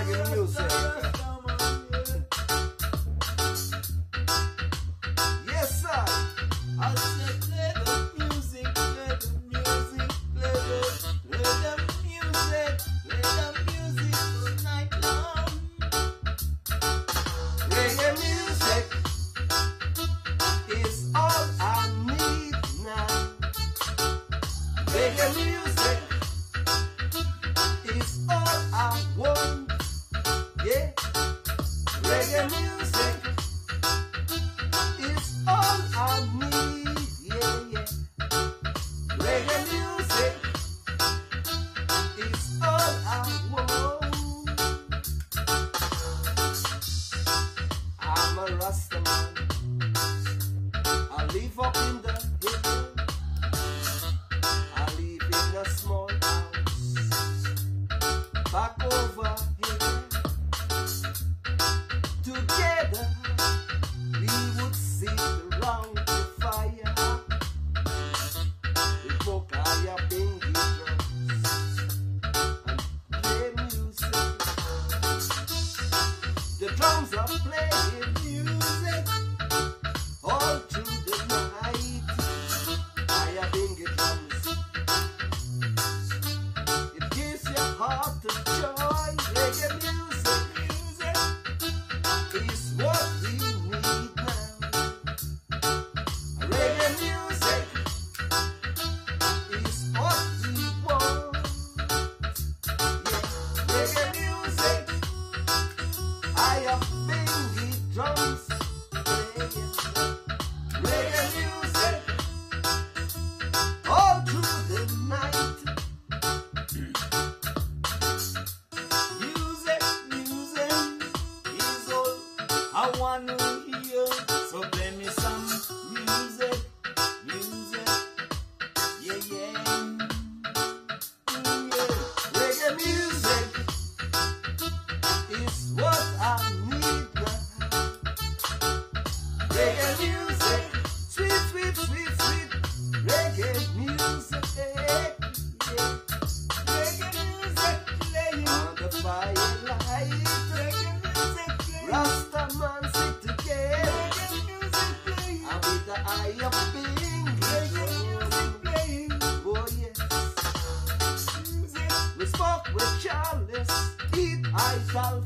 reggae music. Reggae music is all I need. Yeah, yeah. Reggae music is all I want. I'm a I live up in the hill. I live in a small It gives I wanna hear. So play me some music, music, yeah, yeah. Yeah. Reggae music is what I need. Reggae music, sweet, sweet, sweet, sweet. Reggae music, Eat food.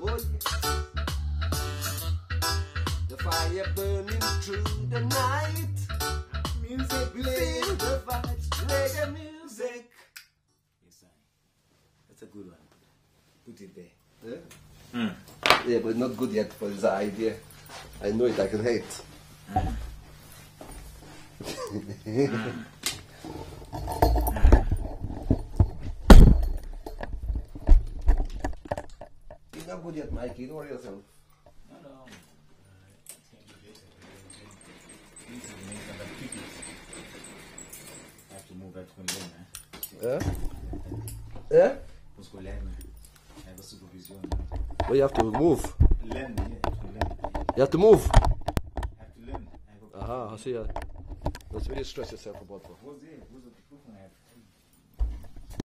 Oh yes. The fire burning through the night. Music, we feel the vibes. Reggae music. Yes, I. That's a good one. Put it there. Yeah? Hmm. Yeah, but not good yet for the idea. I know it, I can hate. You're hmm. hmm. Not good yet, Mikey. Don't worry yourself. No, no. It can be better. This is the next one. Keep it. I have to move that to learn. Yeah? Yeah? Who's going? I have a supervision. Well, you have to move. Learn, yeah. To learn. You have to move. I have to learn. I have a Aha, I see. Uh, that's really stress yourself about. What's there? What's the proof I have?